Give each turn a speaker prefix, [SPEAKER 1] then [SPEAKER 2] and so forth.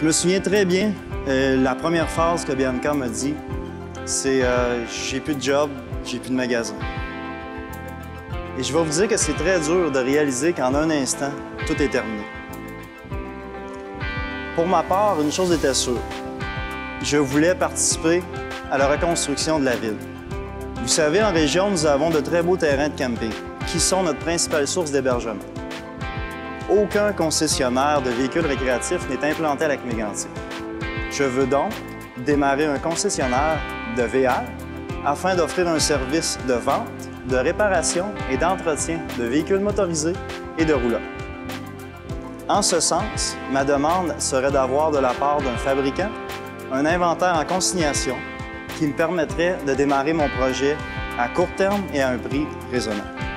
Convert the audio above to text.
[SPEAKER 1] Je me souviens très bien, euh, la première phrase que Bianca m'a dit, c'est euh, J'ai plus de job, j'ai plus de magasin. Et je vais vous dire que c'est très dur de réaliser qu'en un instant, tout est terminé. Pour ma part, une chose était sûre. Je voulais participer à la reconstruction de la ville. Vous savez, en région, nous avons de très beaux terrains de camping qui sont notre principale source d'hébergement. Aucun concessionnaire de véhicules récréatifs n'est implanté à la Mégantic. Je veux donc démarrer un concessionnaire de VR afin d'offrir un service de vente, de réparation et d'entretien de véhicules motorisés et de roulant. En ce sens, ma demande serait d'avoir de la part d'un fabricant un inventaire en consignation qui me permettrait de démarrer mon projet à court terme et à un prix raisonnable.